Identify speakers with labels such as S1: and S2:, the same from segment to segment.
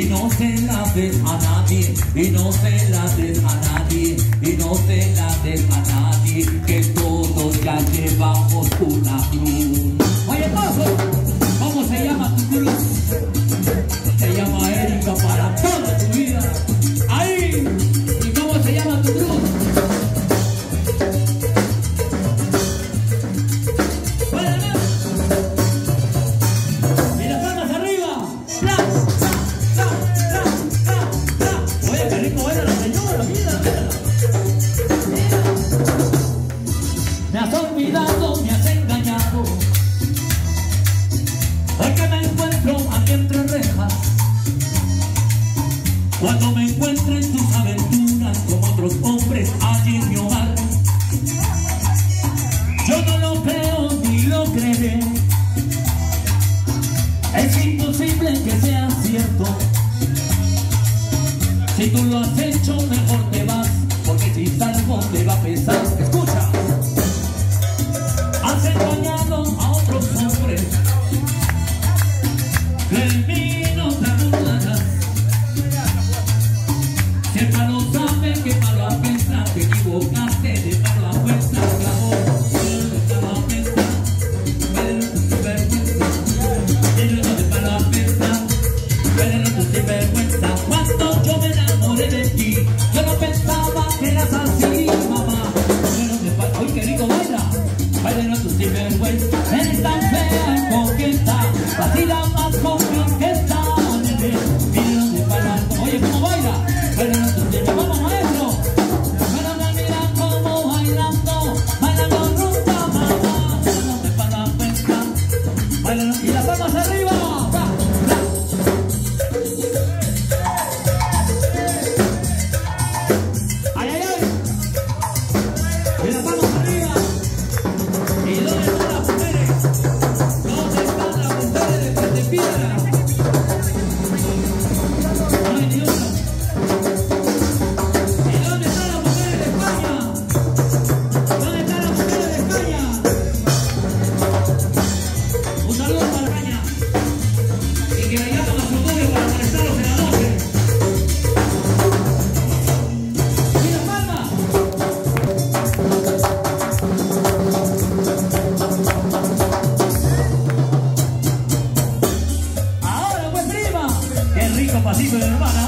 S1: y no se la des a nadie, y no se la des a nadie, y no se la des a nadie, que todos ya llevamos una cruz. ¡Oye, paso! Si tú lo has hecho, mejor te vas, porque si salgo te va a pesar. Escucha. Has engañado pasito, hermana.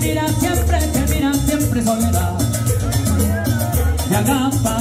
S1: mira siempre, te mira siempre soledad. Me acampa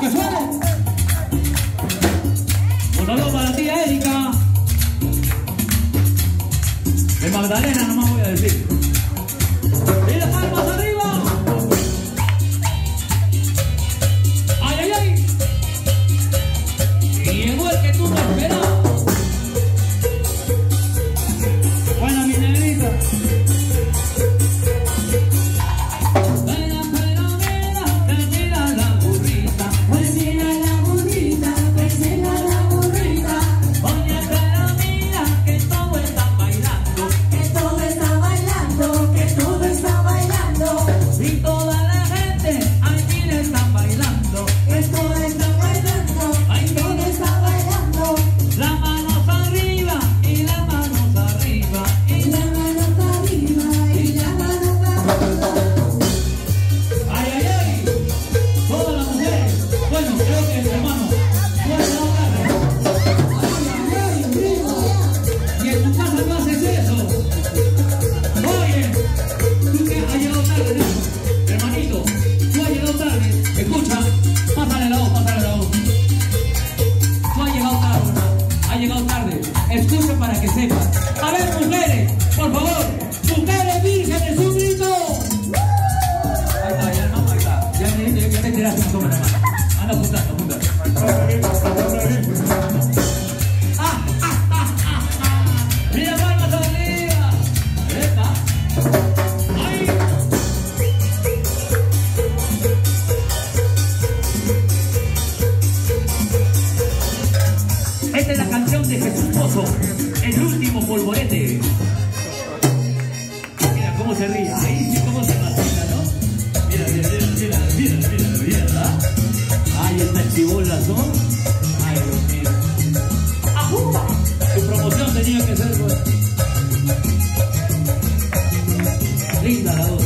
S1: que suene. Un saludo para ti, Erika. De Magdalena. se ría. Sí como se mastica, ¿no? Mira, mira, mira, mira, mira, mira, ¿verdad? Ahí estas chibolas, ¿no? Ay, Dios mío. ¡Ajú! Tu promoción tenía que ser, güey. Linda la voz.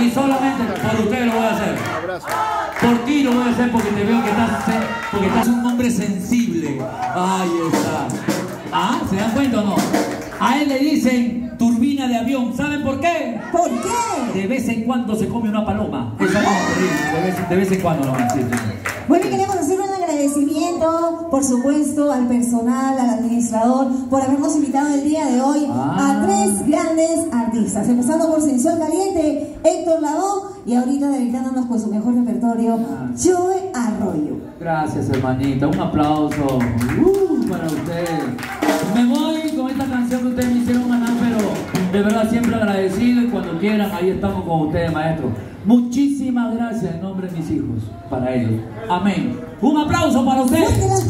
S1: Y solamente por ustedes lo voy a hacer. Por ti lo voy a hacer porque te veo que estás, porque estás un hombre sensible. Ahí está. ¿Ah? ¿Se dan cuenta o no? A él le dicen turbina de avión. ¿Saben por qué?
S2: ¿Por qué?
S1: De vez en cuando se come una paloma. Esa no, de vez, de vez en cuando no. Sí, sí.
S2: Bueno, y queremos hacer agradecimiento, por supuesto, al personal, al administrador, por habernos invitado el día de hoy
S1: Ah.
S2: a tres grandes artistas. Empezando por Sensual Caliente, Héctor Lavó, y ahorita deleitándonos con su mejor repertorio,
S1: Ah.
S2: Joe Arroyo.
S1: Gracias, hermanita. Un aplauso uh, para ustedes. Me voy de verdad siempre agradecido y cuando quieran, ahí estamos con ustedes, maestro. Muchísimas gracias en nombre de mis hijos, para ellos. Amén. Un aplauso para
S2: ¡Fuerte
S1: ustedes.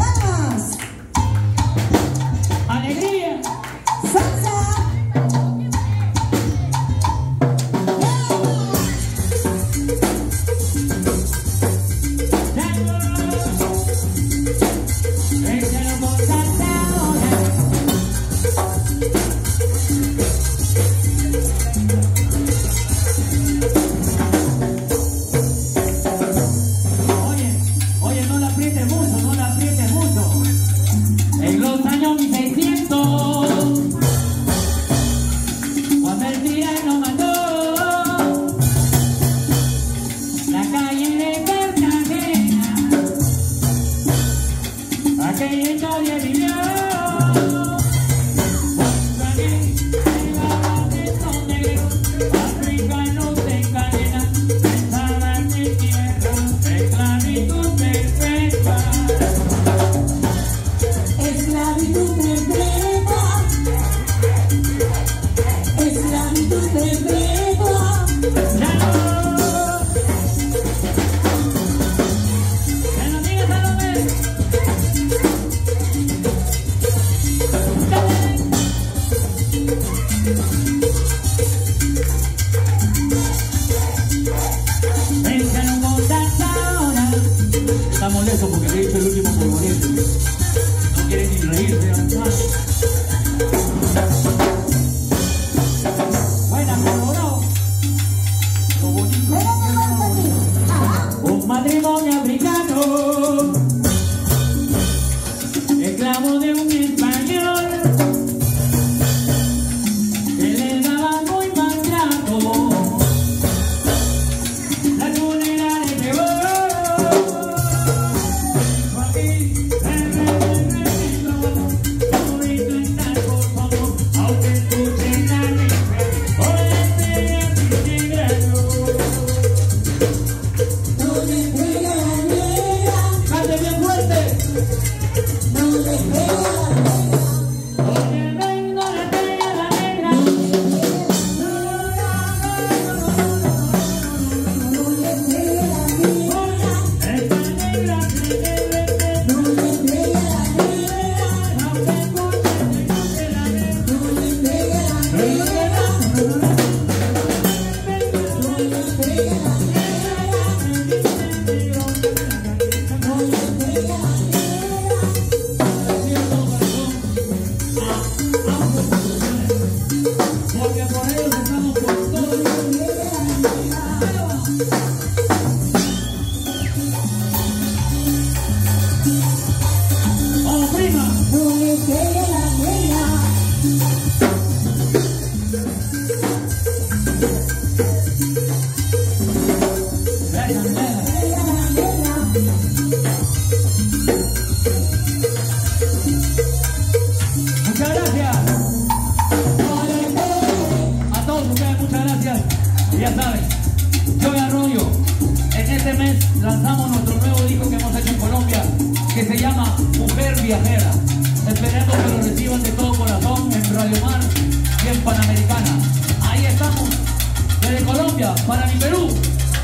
S1: Para mi Perú.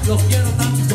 S1: Los quiero tanto.